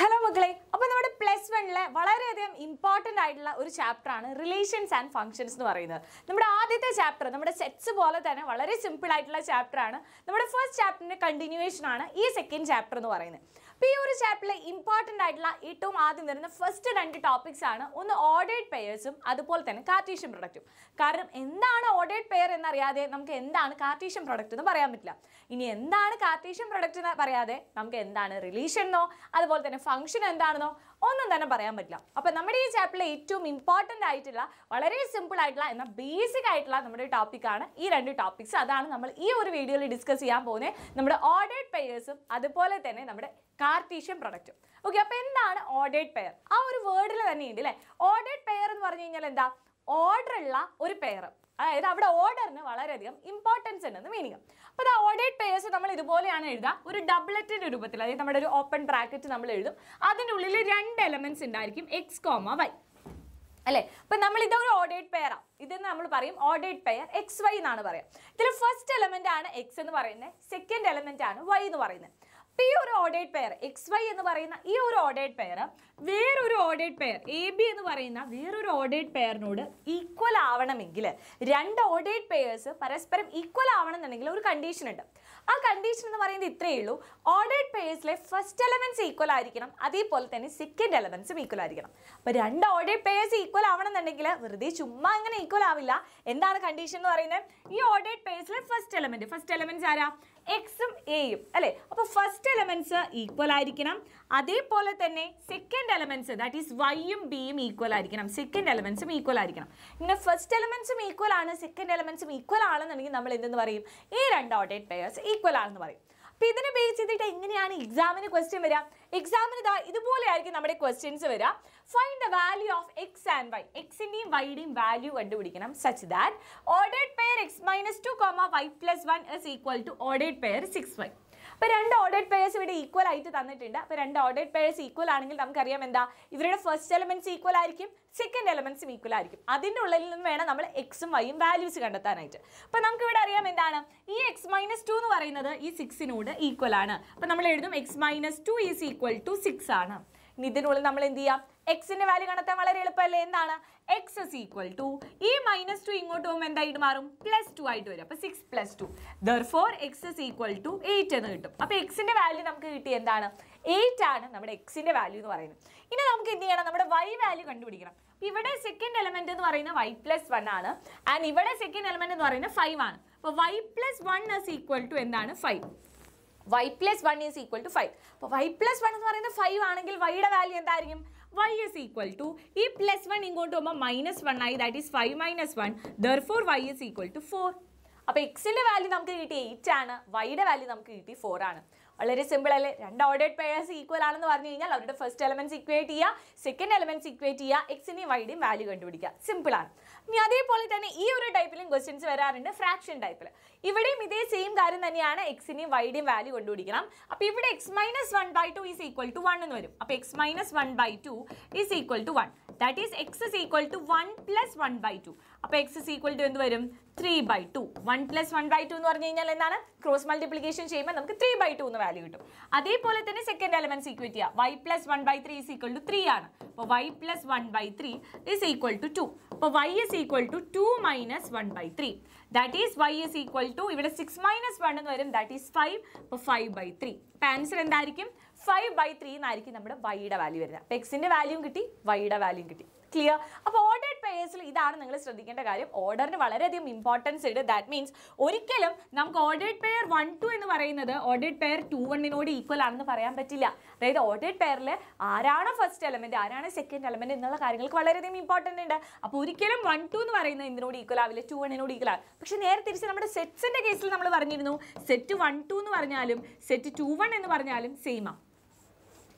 Hello മക്കളെ. അപ്പോൾ നമ്മുടെ പ്ലസ് വണ്ണിലെ വളരെയധികം ഇമ്പോർട്ടന്റ് ആയിട്ടുള്ള ഒരു ചാപ്റ്റർ ആണ് റിലേഷൻസ് ആൻഡ് ഫങ്ഷൻസ് എന്ന് പറയുന്നത്. നമ്മുടെ ആദ്യത്തെ ചാപ്റ്റർ നമ്മുടെ സെറ്റ്സ് പോലെ തന്നെ വളരെ സിമ്പിൾ ആയിട്ടുള്ള ചാപ്റ്റർ ആണ്. നമ്മുടെ ഫസ്റ്റ് ചാപ്റ്ററിന്റെ കണ്ടിന്യൂവേഷൻ ആണ് ഈ സെക്കൻഡ് ചാപ്റ്റർ എന്ന് പറയുന്നത്. ഈ ഒരു ചാപ്റ്ററിലെ ഇമ്പോർട്ടന്റ് ആയിട്ടുള്ള ഏറ്റവും ആദ്യം വരുന്ന ഫസ്റ്റ് രണ്ട് ടോപ്പിക്സ് ആണ്. ഒന്ന് ഓർഡേഡ് പെയേഴ്സും അതുപോലെ തന്നെ കാർട്ടീഷ്യൻ പ്രൊഡക്റ്റും കാരണം എന്താണ് ഓർഡേഡ് പെയർ എന്നറിയാതെ നമുക്ക് എന്താണ് കാർട്ടീഷ്യൻ പ്രൊഡക്റ്റ് എന്ന് പറയാൻ പറ്റില്ല. ഇനി എന്താണ് കാർട്ടീഷ്യൻ പ്രൊഡക്റ്റ് എന്ന് പറയാതെ നമുക്ക് എന്താണ് റിലേഷൻ എന്നോ അതുപോലെ തന്നെ ഫംഗ്ഷൻ എന്താണെന്നോ ഒന്നും തന്നെ പറയാൻ പറ്റില്ല. അപ്പോൾ നമ്മുടെ ഈ ചാപ്റ്ററിലെ ഏറ്റവും ഇമ്പോർട്ടന്റ് ആയിട്ടുള്ള വളരെ സിമ്പിൾ ആയിട്ടുള്ള എന്നാൽ ബേസിക് ആയിട്ടുള്ള നമ്മുടെ ടോപ്പിക്കാണ് ഈ രണ്ട് ടോപ്പിക്സ് അതാണ് നമ്മൾ ഈ ഒരു വീഡിയോയിൽ ഡിസ്കസ് ചെയ്യാൻ പോകുന്നത്. നമ്മുടെ ഓർഡേഡ് പെയേഴ്സും അതുപോലെ തന്നെ നമ്മുടെ കാർട്ടീഷ്യൻ പ്രൊഡക്റ്റും ഓക്കെ അപ്പോൾ എന്താണ് ഓർഡേഡ് പെയർ ആ ഒരു വേർഡിൽ തന്നെ ഉണ്ട് അല്ലേ ഓർഡേഡ് പെയർ എന്ന് പറഞ്ഞു കഴിഞ്ഞാൽ എന്താ? ഓർഡർ ഉള്ള ഒരു പെയർ അതായത് അവിടെ ഓർഡറിന് വളരെയധികം ഇമ്പോർട്ടൻസ് ഉണ്ടെന്ന് മീനിങ് അപ്പോൾ അത് ഓർഡേഡ് പേഴ്സ് നമ്മൾ ഇതുപോലെയാണ് എഴുതുക. ഒരു ഡബ്ലറ്റിന്റെ രൂപത്തിൽ അതായത് നമ്മുടെ ഒരു ഓപ്പൺ ബ്രാക്കറ്റ് നമ്മൾ എഴുതും. അതിന്റെ ഉള്ളിൽ രണ്ട് എലമെന്റ്സ് ഉണ്ടായിരിക്കും എക്സ് കോമ വൈ അല്ലേ? അപ്പൊ നമ്മൾ ഇതൊരു ഓർഡേഡ് പെയർ ആണ് ഇതെന്ന് നമ്മൾ പറയും ഓർഡേഡ് പെയർ എക്സ് വൈ എന്നാണ് പറയാം ഇതിൽ ഫസ്റ്റ് എലമെന്റ് ആണ് എക്സ് എന്ന് പറയുന്നത്. സെക്കൻഡ് എലമെന്റ് ആണ് വൈ എന്ന് പറയുന്നത്. അപ്പൊ ഈ ഒരു ഓർഡേഡ് പെയർ എക്സ് വൈ എന്ന് പറയുന്ന ഈ ഒരു ഓർഡേഡ് പെയർ വേറൊരു ഓർഡേഡ് പെയർ എ ബി എന്ന് പറയുന്ന വേറൊരു ഓർഡേഡ് പെയറിനോട് ഈക്വൽ ആവണമെങ്കിൽ രണ്ട് ഓർഡേഡ് പെയേഴ്സ് പരസ്പരം ഈക്വൽ ആവണമെന്നുണ്ടെങ്കിൽ ഒരു കണ്ടീഷൻ ഉണ്ട്. ആ കണ്ടീഷൻ എന്ന് പറയുന്നത് ഇത്രയേ ഉള്ളൂ. ഓർഡേഡ് പെയേഴ്സിലെ ഫസ്റ്റ് എലമെന്റ്സ് ഈക്വൽ ആയിരിക്കണം അതേപോലെ തന്നെ സെക്കൻഡ് എലമെന്റ്സും ഈക്വൽ ആയിരിക്കണം. അപ്പോൾ രണ്ട് ഓർഡേഡ് പെയേഴ്സ് ഈക്വൽ ആവണമെന്നുണ്ടെങ്കിൽ വെറുതെ ചുമ്മാ അങ്ങനെ ഈക്വൽ ആവില്ല. എന്താണ് കണ്ടീഷൻ എന്ന് പറയുന്നത്? ഈ ഓർഡേഡ് പെയേഴ്സിലെ ഫസ്റ്റ് എലമെന്റ് ഫസ്റ്റ് എലമെന്റ്സ് ആരാ? എക്സും എയും അല്ലേ? അപ്പോൾ ഫസ്റ്റ് എലമെന്റ്സ് ഈക്വൽ ആയിരിക്കണം. അതേപോലെ തന്നെ സെക്കൻഡ് എലമെന്റ്സ് ദാറ്റ് ഈസ് വൈയും ബിയും ഈക്വൽ ആയിരിക്കണം. സെക്കൻഡ് എലമെന്റ്സും ഈക്വൽ ആയിരിക്കണം. ഇങ്ങനെ ഫസ്റ്റ് എലമെന്റ്സും ഈക്വൽ ആണ് സെക്കൻഡ് എലമെന്റ്സും ഈക്വൽ ആണെന്നുണ്ടെങ്കിൽ നമ്മൾ എന്തെന്ന് പറയും? ഈ രണ്ട് ഓട്ടേറ്റ് പെയേഴ്സ് ഈക്വൽ ആണെന്ന് പറയും. അപ്പോൾ ഇതിനെ ബേസ് ചെയ്തിട്ട് എങ്ങനെയാണ് എക്സാമിന് ക്വസ്റ്റ്യൻ വരിക? എക്സാമിന് ഇതാ ഇതുപോലെ ആയിരിക്കും നമ്മുടെ ക്വസ്റ്റ്യൻസ് വരിക. Find the value of X and Y എക്സിന്റെയും വൈയുടെയും വാല്യൂ കണ്ടുപിടിക്കണം such that ordered pair X minus two comma Y plus one is equal to ordered pair six Y ordered pairs ഇവിടെ ഈക്വൽ ആയിട്ട് തന്നിട്ടുണ്ട്. അപ്പോൾ രണ്ട് ഓർഡേഡ് പേഴ്സ് ഈക്വൽ ആണെങ്കിൽ നമുക്കറിയാം എന്താ? ഇവരുടെ ഫസ്റ്റ് എലമെന്റ്സ് ഈക്വൽ ആയിരിക്കും സെക്കൻഡ് എലമെന്റ്സും ഈക്വൽ ആയിരിക്കും. അതിന്റെ ഉള്ളിൽ നിന്ന് വേണം നമ്മൾ എക്സും വൈയും വാല്യൂസ് കണ്ടെത്താനായിട്ട്. അപ്പോൾ നമുക്ക് ഇവിടെ അറിയാം എന്താണ്? ഈ എക്സ് മൈനസ് ടു എന്ന് പറയുന്നത് ഈ സിക്സിനോട് ഈക്വൽ ആണ്. അപ്പോൾ നമ്മൾ എഴുതും X minus two is equal to six ആണ്. ഇതിനുള്ളിൽ നമ്മൾ എന്ത് ചെയ്യാം? എക്സിന്റെ വാല്യൂ കണ്ടെത്താൻ വളരെ എളുപ്പമല്ലേ? എന്താണ്? എക്സ് ഇസ് ഈക്വൽ ടു ഈ മൈനസ് ടു ഇങ്ങോട്ട് പോകുമ്പോൾ എന്തായിട്ട് മാറും? പ്ലസ് ടു ആയിട്ട് വരും. അപ്പോൾ six plus two therefore X is equal to eight എന്ന് കിട്ടും. അപ്പോൾ എക്സിന്റെ വാല്യൂ നമുക്ക് കിട്ടി എന്താണ്? എയ്റ്റ് ആണ് നമ്മുടെ എക്സിന്റെ വാല്യൂ എന്ന് പറയുന്നത്. ഇനി നമുക്ക് എന്ത് ചെയ്യണം? നമ്മുടെ വൈ വാല്യൂ കണ്ടുപിടിക്കണം. ഇവിടെ സെക്കൻഡ് എലമെന്റ് എന്ന് പറയുന്നത് വൈ പ്ലസ് വൺ ആണ്. ആൻഡ് ഇവിടെ സെക്കൻഡ് എലമെന്റ് എന്ന് പറയുന്നത് ഫൈവ് ആണ്. അപ്പോൾ Y plus one is equal to എന്താണ്? Five Y plus one is equal to five അപ്പോൾ വൈ പ്ലസ് വൺ എന്ന് പറയുന്നത് ഫൈവ് ആണെങ്കിൽ വൈയുടെ വാല്യൂ എന്തായിരിക്കും? വൈ ഇസ് ഈക്വൽ ടു ഈ പ്ലസ് വൺ ഇങ്ങോട്ട് പോകുമ്പോൾ മൈനസ് വൺ ആയി that is five minus one therefore Y is equal to four അപ്പോൾ എക്സിന്റെ വാല്യൂ നമുക്ക് കിട്ടി എയ്റ്റ് ആണ് വൈയുടെ വാല്യൂ നമുക്ക് കിട്ടി ഫോർ ആണ്. വളരെ സിമ്പിൾ അല്ലേ? രണ്ട് ഓർഡേഡ് പെയേഴ്സ് ഈക്വൽ ആണെന്ന് പറഞ്ഞു കഴിഞ്ഞാൽ അവരുടെ ഫസ്റ്റ് എലമെന്റ്സ് ഇക്വേറ്റ് ചെയ്യുക സെക്കൻഡ് എലമെന്റ്സ് ഇക്വേറ്റ് ചെയ്യുക എക്സിന്റെയും വൈയുടെയും വാല്യൂ കണ്ടുപിടിക്കുക. സിമ്പിൾ ആണ്. ഇനി അതേപോലെ തന്നെ ഈ ഒരു ടൈപ്പിലും ക്വസ്റ്റ്യൻസ് വരാറുണ്ട്. ഫ്രാക്ഷൻ ടൈപ്പിൽ ഇവിടെയും ഇതേ സെയിം കാര്യം തന്നെയാണ് എക്സിനെയും വൈയുടെയും വാല്യൂ കണ്ടുപിടിക്കണം. അപ്പോൾ ഇവിടെ X minus one by two is equal to one എന്ന് വരും. അപ്പോൾ X minus one by two is equal to one that is X is equal to one plus one by two അപ്പോൾ X is equal to എന്ത് വരും? Three by two one plus one by two എന്ന് പറഞ്ഞു കഴിഞ്ഞാൽ എന്താണ്? Cross multiplication ചെയ്യുമ്പോൾ നമുക്ക് three by two എന്ന് വാല്യൂ കിട്ടും. അതേപോലെ തന്നെ സെക്കൻഡ് എലമെന്റ് ഈക്വേറ്റ് ചെയ്യുക Y plus one by three is equal to three ആണ്. അപ്പോൾ Y plus one by three is equal to two അപ്പോൾ Y is equal to two minus one by three that is Y is equal to ഇവിടെ six minus one എന്ന് വരും. That is five അപ്പോൾ five by three അപ്പോൾ answer എന്തായിരിക്കും? Five by three എന്നായിരിക്കും നമ്മുടെ വൈയുടെ വാല്യൂ വരുന്നത്. അപ്പോൾ എക്സിന്റെ വാല്യൂം കിട്ടി വൈയുടെ വാല്യൂം കിട്ടി. ക്ലിയർ അപ്പോൾ ഓർഡേഡ് പെയേഴ്സിൽ ഇതാണ് നിങ്ങൾ ശ്രദ്ധിക്കേണ്ട കാര്യം. ഓർഡറിന് വളരെയധികം ഇമ്പോർട്ടൻസ് ഉണ്ട്. ദാറ്റ് മീൻസ് ഒരിക്കലും നമുക്ക് ഓർഡേഡ് പെയർ വൺ ടു എന്ന് പറയുന്നത് ഓർഡേഡ് പെയർ ടു വണ്ണിനോട് ഈക്വൽ ആണെന്ന് പറയാൻ പറ്റില്ല. അതായത് ഓർഡേഡ് പെയറിൽ ആരാണ് ഫസ്റ്റ് എലമെന്റ് ആരാണ് സെക്കൻഡ് എലമെന്റ് എന്നുള്ള കാര്യങ്ങൾക്ക് വളരെയധികം ഇമ്പോർട്ടന്റ് ഉണ്ട്. അപ്പോൾ ഒരിക്കലും വൺ ടു എന്ന് പറയുന്നത് ഇതിനോട് ഈക്വൽ ആവില്ല? ടു വണ്ണിനോട് ഈക്വൽ ആവും പക്ഷേ നേരെ തിരിച്ച് നമ്മുടെ സെറ്റ്സിന്റെ കേസിൽ നമ്മൾ പറഞ്ഞിരുന്നു. സെറ്റ് വൺ ടു എന്ന് പറഞ്ഞാലും സെറ്റ് ടു വൺ എന്ന് പറഞ്ഞാലും സെയിമാണ്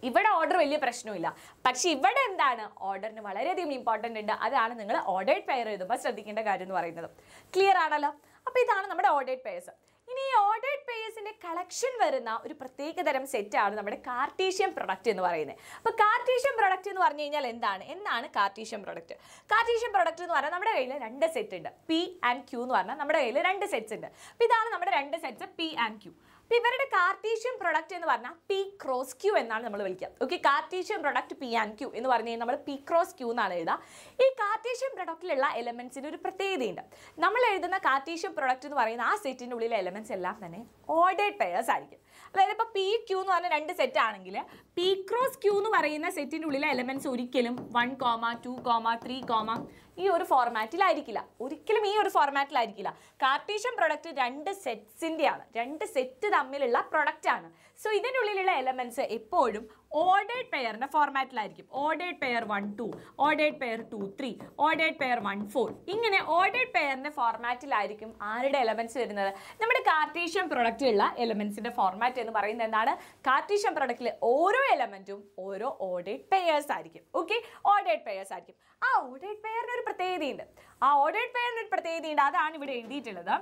ഇവിടെ ഓർഡർ വലിയ പ്രശ്നമില്ല. പക്ഷെ ഇവിടെ എന്താണ്? ഓർഡറിന് വളരെയധികം ഇമ്പോർട്ടന്റ് ഉണ്ട്. അതാണ് നിങ്ങൾ ഓർഡേഡ് പെയർ എഴുതുമ്പോൾ ശ്രദ്ധിക്കേണ്ട കാര്യം എന്ന് പറയുന്നത്. ക്ലിയർ ആണല്ലോ? അപ്പോൾ ഇതാണ് നമ്മുടെ ഓർഡേഡ് പെയർസ് ഇനി ഈ ഓർഡേഡ് പെയേഴ്സിന്റെ കളക്ഷൻ വരുന്ന ഒരു പ്രത്യേക തരം സെറ്റാണ് നമ്മുടെ കാർട്ടീഷ്യൻ പ്രൊഡക്റ്റ് എന്ന് പറയുന്നത്. അപ്പോൾ കാർട്ടീഷ്യൻ പ്രൊഡക്റ്റ് എന്ന് പറഞ്ഞു കഴിഞ്ഞാൽ എന്താണ്? എന്നാണ് കാർട്ടീഷ്യൻ പ്രൊഡക്റ്റ് കാർട്ടീഷ്യൻ പ്രൊഡക്റ്റ് എന്ന് പറഞ്ഞാൽ നമ്മുടെ കയ്യിൽ രണ്ട് സെറ്റ് ഉണ്ട്. പി ആൻഡ് ക്യൂ എന്ന് പറഞ്ഞാൽ നമ്മുടെ കയ്യിൽ രണ്ട് സെറ്റ്സ് ഉണ്ട്. അപ്പോൾ ഇതാണ് നമ്മുടെ രണ്ട് സെറ്റ്സ് പി ആൻഡ് ക്യൂ അപ്പോൾ ഇവരുടെ കാർട്ടീഷ്യൻ പ്രൊഡക്റ്റ് എന്ന് പറഞ്ഞാൽ പി ക്രോസ് ക്യൂ എന്നാണ് നമ്മൾ വിളിക്കുക. Okay Cartesian product P and Q എന്ന് പറഞ്ഞു കഴിഞ്ഞാൽ നമ്മൾ പി ക്രോസ് ക്യൂ എന്നാണ് എഴുതുക. ഈ കാർട്ടീഷ്യൻ പ്രൊഡക്റ്റിലുള്ള എലമെന്റ്സിന് ഒരു പ്രത്യേകതയുണ്ട്. നമ്മൾ എഴുതുന്ന കാർട്ടീഷ്യൻ പ്രൊഡക്റ്റ് എന്ന് പറയുന്ന ആ സെറ്റിന്റെ ഉള്ളിലെ എലമെന്റ്സ് എല്ലാം തന്നെ ഓർഡേഡ് പെയേഴ്സ് ആയിരിക്കും. അതായത് ഇപ്പോൾ പി ക്യൂ എന്ന് പറഞ്ഞ രണ്ട് സെറ്റ് ആണെങ്കിൽ പി ക്രോസ് ക്യൂ എന്ന് പറയുന്ന സെറ്റിന്റെ ഉള്ളിലെ എലമെന്റ്സ് ഒരിക്കലും one comma two comma three comma ഈ ഒരു ഫോർമാറ്റിലായിരിക്കില്ല ഒരിക്കലും ഈ ഒരു ഫോർമാറ്റിലായിരിക്കില്ല കാർട്ടീഷ്യൻ പ്രൊഡക്റ്റ് രണ്ട് സെറ്റ്സിന്റെയാണ് രണ്ട് സെറ്റ് തമ്മിലുള്ള പ്രൊഡക്റ്റാണ് സോ ഇതിന്റെ ഉള്ളിലുള്ള എലമെന്റ്സ് എപ്പോഴും ഓർഡേഡ് പെയറിന്റെ ഫോർമാറ്റിലായിരിക്കും ordered pair one two ordered pair two three ordered pair one four ഇങ്ങനെ ഓർഡേഡ് പെയറിന്റെ ഫോർമാറ്റിലായിരിക്കും ആരുടെ എലമെന്റ്സ് വരുന്നത്. നമ്മുടെ കാർട്ടീഷ്യൻ പ്രൊഡക്റ്റിലുള്ള എലമെന്റ്സിന്റെ ഫോർമാറ്റ് എന്ന് പറയുന്നത് എന്താണ്? കാർട്ടീഷ്യൻ പ്രൊഡക്റ്റിലെ ഓരോ എലമെന്റും ഓരോ ഓർഡേഡ് പെയേഴ്സ് ആയിരിക്കും. ഓക്കെ ഓർഡേഡ് പെയേഴ്സ് ആയിരിക്കും. ആ ഓർഡേഡ് പെയറിന് ഒരു പ്രത്യേകതയുണ്ട്. ആ ഓർഡേഡ് പെയറിന് ഒരു പ്രത്യേകതയുണ്ട്. അതാണ് ഇവിടെ എഴുതിയിട്ടുള്ളത്.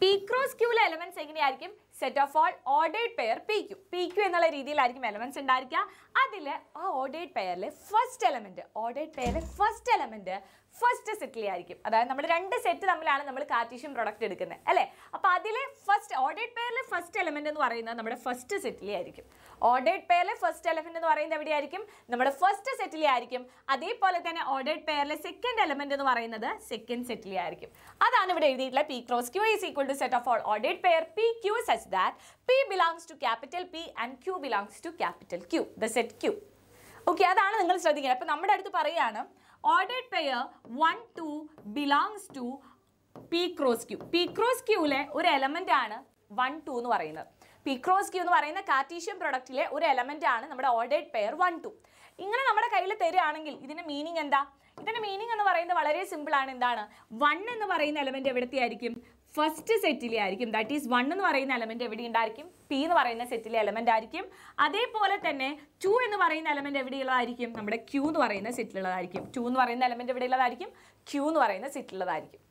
പി ക്രോസ് ക്യൂലെ എലമെന്റ്സ് എങ്ങനെയായിരിക്കും? Set of all ordered pair P Q P Q എന്നുള്ള രീതിയിലായിരിക്കും എലമെന്റ്സ് ഉണ്ടായിരിക്കുക. അതിൽ ആ ഓർഡേഡ് പെയറിലെ ഫസ്റ്റ് എലമെന്റ് ഓർഡേഡ് പെയറിലെ ഫസ്റ്റ് എലമെന്റ് ഫസ്റ്റ് സെറ്റിലെ ആയിരിക്കും. അതായത് നമ്മൾ രണ്ട് സെറ്റ് തമ്മിലാണ് നമ്മൾ കാർട്ടീഷ്യൻ പ്രൊഡക്റ്റ് എടുക്കുന്നത് അല്ലേ? അപ്പോൾ അതിലെ ഫസ്റ്റ് എലമെന്റ് എന്ന് പറയുന്നത് നമ്മുടെ ഫസ്റ്റ് സെറ്റിലെ ആയിരിക്കും. ഓർഡേഡ് പെയറിലെ ഫസ്റ്റ് എലമെന്റ് എന്ന് പറയുന്നത് എവിടെയായിരിക്കും? നമ്മുടെ ഫസ്റ്റ് സെറ്റിലെ ആയിരിക്കും. അതേപോലെ തന്നെ ഓർഡേഡ് പെയറിലെ സെക്കൻഡ് എലമെന്റ് എന്ന് പറയുന്നത് സെക്കൻഡ് സെറ്റിലെ ആയിരിക്കും. അതാണ് ഇവിടെ എഴുതിയിട്ടുള്ള P cross Q is equal to set of all ordered pair P Q such that P belongs to capital P and Q belongs to capital Q the set Q okay അതാണ് നിങ്ങൾ ശ്രദ്ധിക്കുന്നത് അപ്പോൾ നമ്മുടെ അടുത്ത് പറയുകയാണ് ordered pair one two belongs to P cross Q P cross ക്യൂവിലെ ഒരു element ആണ് one two എന്ന് പറയുന്നത്. പി ക്രോസ് ക്യൂ എന്ന് പറയുന്ന കാർട്ടീഷ്യൻ പ്രൊഡക്റ്റിലെ ഒരു എലമെന്റ് ആണ് നമ്മുടെ ഓർഡേഡ് പെയർ വൺ ടു ഇങ്ങനെ നമ്മുടെ കയ്യിൽ തരികയാണെങ്കിൽ ഇതിന്റെ മീനിങ് എന്താ? ഇതിന്റെ മീനിങ് എന്ന് പറയുന്നത് വളരെ സിമ്പിൾ ആണ്. എന്താണ്? വൺ എന്ന് പറയുന്ന എലമെന്റ് എവിടത്തെ ആയിരിക്കും ഫസ്റ്റ് സെറ്റിലെ ആയിരിക്കും. ദാറ്റ് ഈസ് വൺ എന്ന് പറയുന്ന എലമെന്റ് എവിടെ ഉണ്ടായിരിക്കും? പി എന്ന് പറയുന്ന സെറ്റിലെ എലമെന്റ് ആയിരിക്കും. അതേപോലെ തന്നെ ടു എന്ന് പറയുന്ന എലമെന്റ് എവിടെയുള്ളതായിരിക്കും? നമ്മുടെ ക്യൂ എന്ന് പറയുന്ന സെറ്റിലുള്ളതായിരിക്കും ടു എന്ന് പറയുന്ന എലമെന്റ് എവിടെയുള്ളതായിരിക്കും? ക്യൂ എന്ന് പറയുന്ന സെറ്റിലുള്ളതായിരിക്കും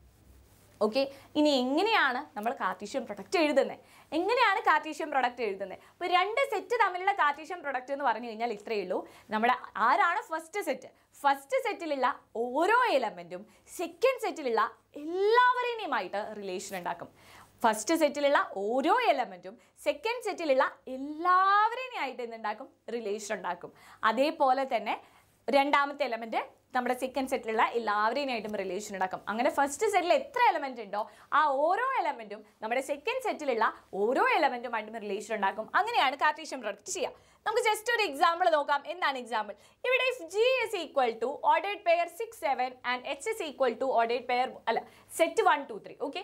ഓക്കെ ഇനി എങ്ങനെയാണ് നമ്മൾ കാർട്ടീഷ്യൻ പ്രൊഡക്റ്റ് എഴുതുന്നത് എങ്ങനെയാണ് കാർട്ടീഷ്യൻ പ്രൊഡക്റ്റ് എഴുതുന്നത് ഇപ്പോൾ രണ്ട് സെറ്റ് തമ്മിലുള്ള കാർട്ടീഷ്യൻ പ്രൊഡക്റ്റ് എന്ന് പറഞ്ഞു കഴിഞ്ഞാൽ ഇത്രയേ ഉള്ളൂ. നമ്മുടെ ആരാണ് ഫസ്റ്റ് സെറ്റ് ഫസ്റ്റ് സെറ്റിലുള്ള ഓരോ എലമെന്റും സെക്കൻഡ് സെറ്റിലുള്ള എല്ലാവരെയുമായിട്ട് റിലേഷൻ ഉണ്ടാക്കും. ഫസ്റ്റ് സെറ്റിലുള്ള ഓരോ എലമെന്റും സെക്കൻഡ് സെറ്റിലുള്ള എല്ലാവരെയും ആയിട്ട് എന്തുണ്ടാക്കും? റിലേഷൻ ഉണ്ടാക്കും. അതേപോലെ തന്നെ രണ്ടാമത്തെ എലമെന്റ് നമ്മുടെ സെക്കൻഡ് സെറ്റിലുള്ള എല്ലാവരെയും റിലേഷൻ ഉണ്ടാക്കും. അങ്ങനെ ഫസ്റ്റ് സെറ്റിൽ എത്ര എലമെന്റ് ഉണ്ടോ ആ ഓരോ എലമെന്റും നമ്മുടെ സെക്കൻഡ് സെറ്റിലുള്ള ഓരോ എലമെന്റുമായിട്ടും റിലേഷൻ ഉണ്ടാക്കും. അങ്ങനെയാണ് കാർട്ടീഷ്യൻ പ്രൊഡക്റ്റ് ചെയ്യുക നമുക്ക് ജസ്റ്റ് ഒരു എക്സാമ്പിൾ നോക്കാം. എന്താണ് എക്സാമ്പിൾ ഇവിടെ if G is equal to ordered pair six seven and H is equal to ordered pair അല്ല set one two three okay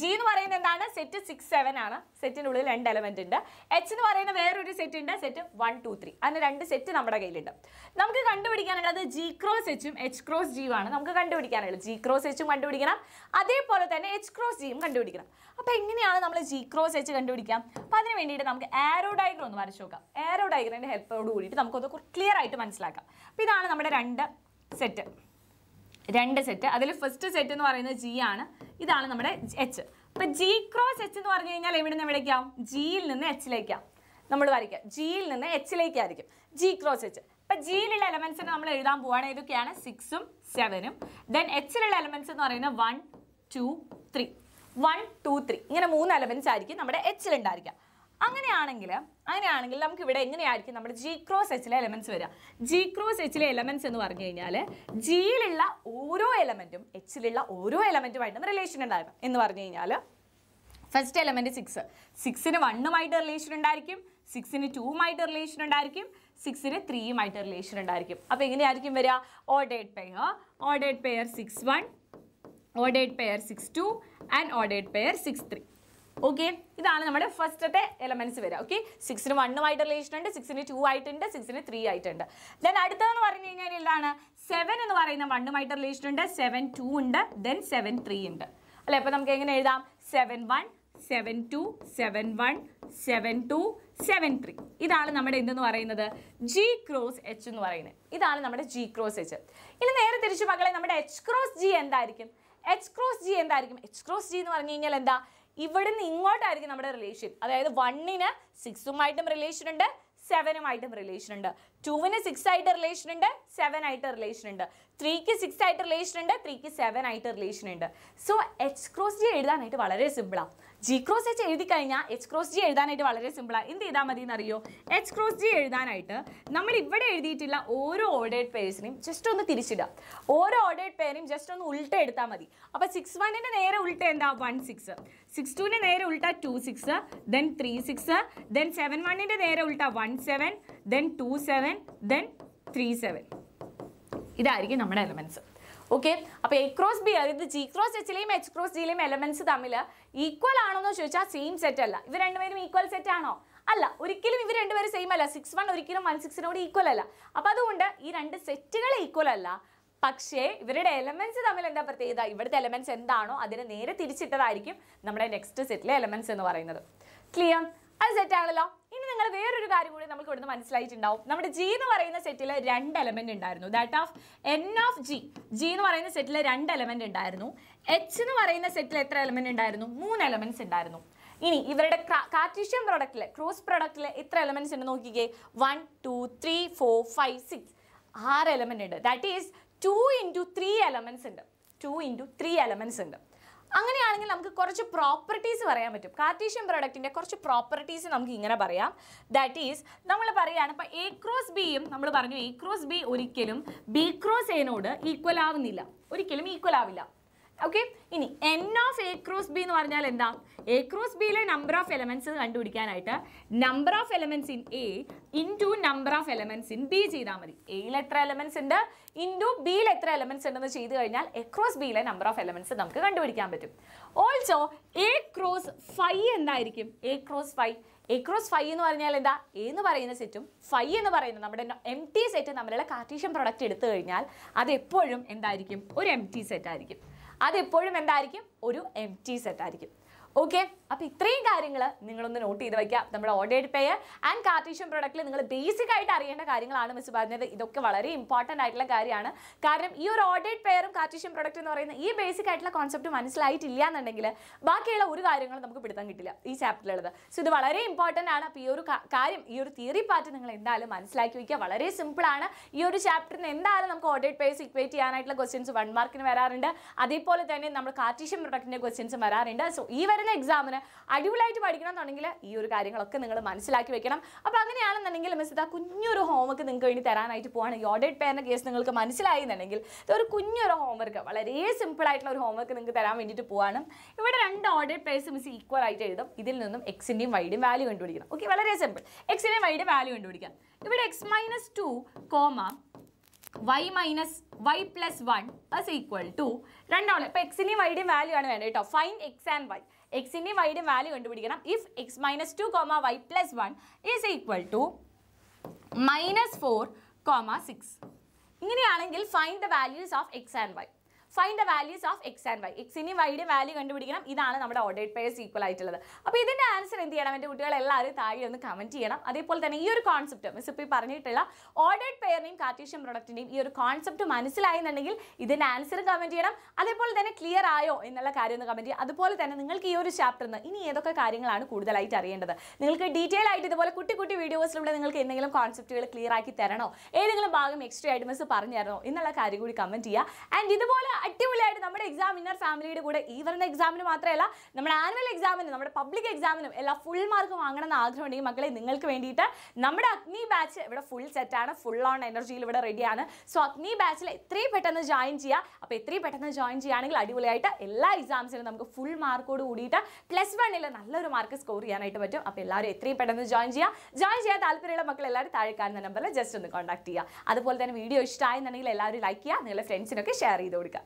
G എന്ന് പറയുന്നത് എന്താണ്? സെറ്റ് സിക്സ് സെവൻ ആണ്. സെറ്റിന്റെ ഉള്ളിൽ രണ്ട് എലമെന്റ് ഉണ്ട്. എച്ച് എന്ന് പറയുന്ന വേറൊരു സെറ്റ് ഉണ്ട്. സെറ്റ് വൺ ടു ത്രീ അങ്ങനെ രണ്ട് സെറ്റ് നമ്മുടെ കയ്യിലുണ്ട്. നമുക്ക് കണ്ടുപിടിക്കാനുള്ളത് ജി ക്രോസ് എച്ചും എച്ച് ക്രോസ് ജിയും ആണ് നമുക്ക് കണ്ടുപിടിക്കാനുള്ളത് ജി ക്രോസ് എച്ചും കണ്ടുപിടിക്കണം. അതേപോലെ തന്നെ എച്ച് ക്രോസ് ജിയും കണ്ടുപിടിക്കണം. അപ്പോൾ എങ്ങനെയാണ് നമ്മൾ ജി ക്രോസ് എച്ച് കണ്ടുപിടിക്കാം അപ്പോൾ അതിന് വേണ്ടിയിട്ട് നമുക്ക് ആരോ ഡയഗ്രം ഒന്ന് വരച്ചു നോക്കാം. ആരോ ഡയഗ്രാമിന്റെ ഹെൽപ്പോട് കൂടിയിട്ട് നമുക്കൊന്ന് ക്ലിയർ ആയിട്ട് മനസ്സിലാക്കാം. അപ്പോൾ ഇതാണ് നമ്മുടെ രണ്ട് സെറ്റ് രണ്ട് സെറ്റ് അതിൽ ഫസ്റ്റ് സെറ്റ് എന്ന് പറയുന്നത് ജി ആണ്. ഇതാണ് നമ്മുടെ എച്ച് അപ്പം ജി ക്രോസ് എച്ച് എന്ന് പറഞ്ഞു കഴിഞ്ഞാൽ എവിടെ നിന്ന് എവിടേക്കാവും ജിയിൽ നിന്ന് എച്ചിലേക്കാവും നമ്മൾ വരയ്ക്കാം ജിയിൽ നിന്ന് എച്ചിലേക്കായിരിക്കും ജി ക്രോസ് എച്ച് ഇപ്പം ജിയിലുള്ള എലമെന്റ്സ് നമ്മൾ എഴുതാൻ പോവാണ്. ഏതൊക്കെയാണ്? സിക്സും സെവനും ദെൻ എച്ചിലുള്ള എലമെന്റ്സ് എന്ന് പറയുന്നത് one two three one two three ഇങ്ങനെ മൂന്ന് എലമെന്റ്സ് ആയിരിക്കും നമ്മുടെ എച്ചിൽ ഉണ്ടായിരിക്കുക. അങ്ങനെയാണെങ്കിൽ അങ്ങനെയാണെങ്കിൽ നമുക്ക് ഇവിടെ എങ്ങനെയായിരിക്കും നമ്മുടെ ജി ക്രോസ് എച്ചിലെ എലമെന്റ്സ് വരിക? ജി ക്രോസ് എച്ചിലെ എലമെന്റ്സ് എന്ന് പറഞ്ഞു കഴിഞ്ഞാൽ ജിയിലുള്ള ഓരോ എലമെന്റും എച്ചിലുള്ള ഓരോ എലമെന്റുമായിട്ടും റിലേഷൻ ഉണ്ടാകും എന്ന് പറഞ്ഞു കഴിഞ്ഞാൽ ഫസ്റ്റ് എലമെന്റ് സിക്സ് സിക്സിന് വണ്ണുമായിട്ട് റിലേഷൻ ഉണ്ടായിരിക്കും. സിക്സിന് ടൂമായിട്ട് റിലേഷൻ ഉണ്ടായിരിക്കും. സിക്സിന് ത്രീയുമായിട്ട് റിലേഷൻ ഉണ്ടായിരിക്കും. അപ്പോൾ എങ്ങനെയായിരിക്കും വരിക? ഓഡേഡ് pair ഓഡേഡ് pair six one ഓഡേഡ് pair six two and ഓഡേഡ് pair six three okay ഇതാണ് നമ്മുടെ ഫസ്റ്റത്തെ എലമെന്റ്സ് വരിക. ഓക്കെ സിക്സിന് വണ്ണുമായിട്ട് റിലേഷൻ ഉണ്ട് സിക്സിന് ടു ആയിട്ടുണ്ട് സിക്സിന് ത്രീ ആയിട്ടുണ്ട്. ദെൻ അടുത്തതെന്ന് പറഞ്ഞു കഴിഞ്ഞാൽ എന്താണ്? സെവൻ എന്ന് പറയുന്ന വണ്ണുമായിട്ട് റിലേഷൻ ഉണ്ട് സെവൻ ടു ഉണ്ട് ദെൻ സെവൻ ത്രീ ഉണ്ട്. അല്ലേ? അപ്പോൾ നമുക്ക് എങ്ങനെ എഴുതാം? Seven one seven two seven one seven two seven three ഇതാണ് നമ്മുടെ എന്തെന്ന് പറയുന്നത്? ജി ക്രോസ് എച്ച് എന്ന് പറയുന്നത്. ഇതാണ് നമ്മുടെ ജി ക്രോസ് എച്ച് ഇനി നേരെ തിരിച്ചു മകളെ നമ്മുടെ എച്ച് ക്രോസ് ജി എന്തായിരിക്കും? എച്ച് ക്രോസ് ജി എന്തായിരിക്കും? എച്ച് ക്രോസ് ജി എന്ന് പറഞ്ഞു കഴിഞ്ഞാൽ എന്താ? ഇവിടുന്ന് ഇങ്ങോട്ടായിരിക്കും നമ്മുടെ റിലേഷൻ അതായത് വണ്ണിന് സിക്സുമായിട്ടും റിലേഷൻ ഉണ്ട് സെവനുമായിട്ടും റിലേഷൻ ഉണ്ട്. ടുവിന് സിക്സ് ആയിട്ട് റിലേഷൻ ഉണ്ട് സെവൻ ആയിട്ട് റിലേഷൻ ഉണ്ട്. ത്രീക്ക് സിക്സ് ആയിട്ട് റിലേഷൻ ഉണ്ട് ത്രീക്ക് സെവൻ ആയിട്ട് റിലേഷൻ ഉണ്ട്. സോ എച്ച് ക്രോസ് ജി എഴുതാനായിട്ട് വളരെ സിമ്പിളാണ് ജി ക്രോസ് എച്ച് എഴുതി കഴിഞ്ഞാൽ എച്ച് ക്രോസ് ജി എഴുതാനായിട്ട് വളരെ സിമ്പിളാണ് എന്ത് ചെയ്താൽ മതി എന്നറിയോ എച്ച് ക്രോസ് ജി എഴുതാനായിട്ട് നമ്മൾ ഇവിടെ എഴുതിയിട്ടുള്ള ഓരോ ഓർഡേഡ് പേഴ്സിനെയും ജസ്റ്റ് ഒന്ന് തിരിച്ചിടുക. ഓരോ ഓർഡേഡ് പേരെയും ജസ്റ്റ് ഒന്ന് ഉൾട്ട എടുത്താൽ മതി. അപ്പോൾ സിക്സ് വണ്ണിന്റെ നേരെ ഉൾട്ട എന്താ? വൺ സിക്സ് സിക്സ് ടുവിന്റെ നേരെ ഉൾട്ട two six then three six then seven വണ്ണിന്റെ നേരെ ഉൾട്ട one seven then two seven then three seven ഇതായിരിക്കും നമ്മുടെ എലമെന്റ്സ് ഓക്കെ അപ്പോൾ എ ക്രോസ് ബി അതായത് ജി ക്രോസ് എച്ചിലെയും എച്ച് ക്രോസ് ജിയിലെയും എലമെന്റ്സ് തമ്മിൽ ഈക്വൽ ആണോ എന്ന് ചോദിച്ചാൽ സെയിം സെറ്റ് അല്ല. ഇവർ രണ്ടുപേരും ഈക്വൽ സെറ്റ് ആണോ? അല്ല. ഒരിക്കലും ഇവർ രണ്ടുപേരും സെയിം അല്ല. സിക്സ് വൺ ഒരിക്കലും വൺ സിക്സിനോട് ഈക്വൽ അല്ല. അപ്പോൾ അതുകൊണ്ട് ഈ രണ്ട് സെറ്റുകൾ ഈക്വൽ അല്ല. പക്ഷേ ഇവരുടെ എലമെന്റ്സ് തമ്മിൽ എന്താ പ്രത്യേകത? ഇവിടുത്തെ എലമെന്റ്സ് എന്താണോ അതിനെ നേരെ തിരിച്ചിട്ടതായിരിക്കും നമ്മുടെ നെക്സ്റ്റ് സെറ്റിലെ എലമെന്റ്സ് എന്ന് പറയുന്നത്. ക്ലിയർ അത് സെറ്റ് ആണല്ലോ. ഇനി നിങ്ങൾ വേറൊരു കാര്യം കൂടി നമുക്ക് ഇവിടുന്ന് മനസ്സിലായിട്ടുണ്ടാവും. നമ്മുടെ ജി എന്ന് പറയുന്ന സെറ്റിൽ രണ്ട് എലമെന്റ് ഉണ്ടായിരുന്നു. That of N of G G എന്ന് പറയുന്ന സെറ്റിൽ രണ്ട് എലമെന്റ് ഉണ്ടായിരുന്നു. എച്ച് എന്ന് പറയുന്ന സെറ്റിൽ എത്ര എലമെന്റ് ഉണ്ടായിരുന്നു? മൂന്ന് എലമെന്റ്സ് ഉണ്ടായിരുന്നു. ഇനി ഇവരുടെ കാർട്ടീഷ്യൻ പ്രോഡക്റ്റിലെ ക്രോസ് പ്രോഡക്റ്റിലെ എത്ര എലമെന്റ്സ് ഉണ്ട് നോക്കിക്കേ? One two three four five six ആറ് എലമെന്റ് ഉണ്ട്. That is two into three elements ഉണ്ട്. ടു ഇന്റു ത്രീ എലമെന്റ്സ് ഉണ്ട്. അങ്ങനെയാണെങ്കിൽ നമുക്ക് കുറച്ച് പ്രോപ്പർട്ടീസ് പറയാൻ പറ്റും. കാർട്ടീഷ്യൻ പ്രോഡക്റ്റിന്റെ കുറച്ച് പ്രോപ്പർട്ടീസ് നമുക്ക് ഇങ്ങനെ പറയാം. ദാറ്റ് ഈസ് നമ്മൾ പറയുകയാണ് ഇപ്പം എ ക്രോസ് ബിയും നമ്മൾ പറഞ്ഞു എ ക്രോസ് ബി ഒരിക്കലും ബി ക്രോസ് എനോട് ഈക്വൽ ആവുന്നില്ല. ഒരിക്കലും ഈക്വൽ ആവില്ല. ഓക്കെ ഇനി N of A cross B എന്ന് പറഞ്ഞാൽ എന്താ? എ ക്രോസ് ബിയിലെ നമ്പർ ഓഫ് എലമെന്റ്സ് കണ്ടുപിടിക്കാനായിട്ട് number of elements in A into number of elements in B ചെയ്താൽ മതി. എയിൽ എത്ര എലമെന്റ്സ് ഉണ്ട്? ഇന്റു ബിയിൽ എത്ര എലമെന്റ്സ് ഉണ്ടെന്ന് ചെയ്തു കഴിഞ്ഞാൽ എ ക്രോസ് ബിയിലെ നമ്പർ ഓഫ് എലമെന്റ്സ് നമുക്ക് കണ്ടുപിടിക്കാൻ പറ്റും. ഓൾസോ എ ക്രോസ് ഫൈവ് എന്തായിരിക്കും? A cross five A cross five എന്ന് പറഞ്ഞാൽ എന്താ? എ എന്ന് പറയുന്ന സെറ്റും ഫൈവ് എന്ന് പറയുന്ന നമ്മുടെ എം ടി സെറ്റ് നമ്മളുടെ കാർട്ടീഷ്യൻ പ്രൊഡക്റ്റ് എടുത്തു കഴിഞ്ഞാൽ അത് എപ്പോഴും എന്തായിരിക്കും? ഒരു എം ടി സെറ്റ് ആയിരിക്കും. അതെപ്പോഴും എന്തായിരിക്കും? ഒരു എം ടി സെറ്റ് ആയിരിക്കും. ഓക്കെ അപ്പോൾ ഇത്രയും കാര്യങ്ങൾ നിങ്ങളൊന്ന് നോട്ട് ചെയ്ത് വെക്കാം നമ്മുടെ ഓഡേഡ് പെയർ ആൻഡ് കാർട്ടീഷ്യൻ പ്രൊഡക്റ്റിൽ നിങ്ങൾ ബേസിക് ആയിട്ട് അറിയേണ്ട കാര്യങ്ങളാണ് മിസ് പറഞ്ഞത്. ഇതൊക്കെ വളരെ ഇമ്പോർട്ടന്റ് ആയിട്ടുള്ള കാര്യമാണ്. കാരണം ഈ ഒരു ഓഡേഡ് പെയറും കാർട്ടീഷ്യൻ പ്രൊഡക്റ്റ് എന്ന് പറയുന്ന ഈ ബേസിക് ആയിട്ടുള്ള കോൺസെപ്റ്റ് മനസ്സിലായിട്ടില്ല എന്നുണ്ടെങ്കിൽ ബാക്കിയുള്ള ഒരു കാര്യങ്ങളും നമുക്ക് പിടുത്തം കിട്ടില്ല ഈ ചാപ്റ്ററിലുള്ളത് സോ ഇത് വളരെ ഇമ്പോർട്ടന്റ് ആണ്. അപ്പോൾ ഈ ഒരു കാര്യം ഈ ഒരു തിയറി പാർട്ട് നിങ്ങൾ എന്തായാലും മനസ്സിലാക്കി വയ്ക്കുക വളരെ സിമ്പിൾ ആണ്. ഈ ഒരു ചാപ്റ്ററിന് എന്തായാലും നമുക്ക് ഓഡേഡ് പെയർസ് ഇക്വേറ്റ് ചെയ്യാനായിട്ടുള്ള ക്വസ്റ്റ്യൻസ് വൺ മാർക്കിന് വരാറുണ്ട്. അതേപോലെ തന്നെ നമ്മൾ കാർട്ടീഷ്യൻ പ്രൊഡക്റ്റിന്റെ ക്വസ്റ്റ്യൻസും വരാറുണ്ട്. സോ ഈ എക്സാമിന് അടിപൊളിയായിട്ട് പഠിക്കണം എന്നുണ്ടെങ്കിൽ ഈ ഒരു കാര്യങ്ങളൊക്കെ നിങ്ങൾ മനസ്സിലാക്കി വെക്കണം. അപ്പോൾ അങ്ങനെയാണെന്നുണ്ടെങ്കിൽ മിസ് ഇതാ കുഞ്ഞൊരു ഹോംവർക്ക് നിങ്ങൾക്ക് വേണ്ടി തരാനായിട്ട് പോവാണ്. ഈ ഓർഡേഡ് പേരിന്റെ കേസ് നിങ്ങൾക്ക് മനസ്സിലായി എന്നുണ്ടെങ്കിൽ ഇതൊരു കുഞ്ഞൊരു ഹോംവർക്ക് വളരെ സിമ്പിൾ ആയിട്ടുള്ള ഒരു ഹോംവർക്ക് നിങ്ങൾക്ക് തരാൻ വേണ്ടിയിട്ട് പോവാണ്. ഇവിടെ രണ്ട് ഓർഡേഡ് പേഴ്സ് മിസ് ഈക്വൽ ആയിട്ട് എഴുതും. ഇതിൽ നിന്നും എക്സിന്റെയും വൈയുടെയും വാല്യൂ കണ്ടുപിടിക്കണം. ഓക്കെ വളരെ സിമ്പിൾ എക്സിന്റെയും വൈയുടെ വാല്യൂ കണ്ടുപിടിക്കാം. ഇവിടെ X minus two comma Y minus Y plus one plus equal to രണ്ടാണ് ഇപ്പോൾ എക്സിന്റെയും വൈയുടെയും വാല്യൂ ആണ് വേണ്ടത് കേട്ടോ. ഫൈൻ എക്സ് ആൻഡ് വൈ എക്സിന്റെയും വൈയുടെയും വാല്യൂ കണ്ടുപിടിക്കണം. If X minus two comma Y plus one is equal to minus four comma six ഇങ്ങനെയാണെങ്കിൽ find the values of X and Y find the values of X and Y എക്സിന് വൈയുടെ value കണ്ടുപിടിക്കണം. ഇതാണ് നമ്മുടെ ordered purse equal ആയിട്ടുള്ളത്. അപ്പോൾ ഇതിന്റെ answer എന്ത് ചെയ്യണം? എന്റെ കുട്ടികളെല്ലാവരും താഴെ ഒന്ന് കമന്റ് ചെയ്യണം. അതേപോലെ തന്നെ ഈ ഒരു കോൺസെപ്റ്റ് മിസ് ഇപ്പോൾ പറഞ്ഞിട്ടുള്ള ഓർഡേഡ് പെയറിനെയും കാർട്ടീഷ്യൻ പ്രൊഡക്റ്റിന്റെയും ഈ ഒരു കോൺസെപ്റ്റ് മനസ്സിലായെന്നുണ്ടെങ്കിൽ ഇതിന്റെ ആൻസർ കമന്റ് ചെയ്യണം. അതേപോലെ തന്നെ ക്ലിയർ ആയോ എന്നുള്ള കാര്യം ഒന്ന് കമന്റ് ചെയ്യുക. അതുപോലെ തന്നെ നിങ്ങൾക്ക് ഈ ഒരു ചാപ്റ്ററിൽ നിന്ന് ഇനി ഏതൊക്കെ കാര്യങ്ങളാണ് കൂടുതലായിട്ട് അറിയേണ്ടത്? നിങ്ങൾക്ക് ഡീറ്റെയിൽ ആയിട്ട് ഇതുപോലെ കുട്ടി കുട്ടി വീഡിയോസിലൂടെ നിങ്ങൾക്ക് എന്തെങ്കിലും കോൺസെപ്റ്റുകൾ ക്ലിയർ ആക്കി തരണോ? ഏതെങ്കിലും ഭാഗം എക്സ്ട്രാ ആയിട്ട് മിസ് പറഞ്ഞു തരണോ എന്നുള്ള കാര്യം കൂടി കമന്റ് ചെയ്യുക. ആൻഡ് ഇതുപോലെ അടിപൊളിയായിട്ട് നമ്മുടെ എക്സാം ഇന്നർ ഫാമിലിയുടെ കൂടെ ഈ വരുന്ന എക്സാമിന് മാത്രമല്ല നമ്മുടെ ആനുവൽ എക്സാമിനും നമ്മുടെ പബ്ലിക് എക്സാമിനും എല്ലാം ഫുൾ മാർക്ക് വാങ്ങണം എന്ന് ആഗ്രഹം ഉണ്ടെങ്കിൽ മക്കളെ നിങ്ങൾക്ക് വേണ്ടിയിട്ട് നമ്മുടെ അഗ്നി ബാച്ച് ഇവിടെ ഫുൾ സെറ്റാണ് ഫുൾ ഓൺ എനർജിയിൽ ഇവിടെ റെഡിയാണ് സോ അഗ്നി ബാച്ചിൽ എത്രയും പെട്ടെന്ന് ജോയിൻ ചെയ്യുക. അപ്പോൾ എത്രയും പെട്ടെന്ന് ജോയിൻ ചെയ്യുകയാണെങ്കിൽ അടിപൊളിയായിട്ട് എല്ലാ എക്സാംസിനും നമുക്ക് ഫുൾ മാർക്കോട് കൂടിയിട്ട് പ്ലസ് വണ്ണിൽ നല്ലൊരു മാർക്ക് സ്കോർ ചെയ്യാനായിട്ട് പറ്റും. അപ്പോൾ എല്ലാവരും എത്രയും പെട്ടെന്ന് ജോയിൻ ചെയ്യുക. ജോയിൻ ചെയ്യാൻ താല്പര്യമുള്ള മക്കൾ എല്ലാവരും താഴെ കാണുന്ന നമ്പറിൽ ജസ്റ്റ് ഒന്ന് കോൺടാക്ട് ചെയ്യുക. അതുപോലെ തന്നെ വീഡിയോ ഇഷ്ടമായെന്നുണ്ടെങ്കിൽ എല്ലാവരും ലൈക്ക് ചെയ്യുക. നിങ്ങളുടെ ഫ്രണ്ട്സിനൊക്കെ ഷെയർ ചെയ്ത് കൊടുക്കുക.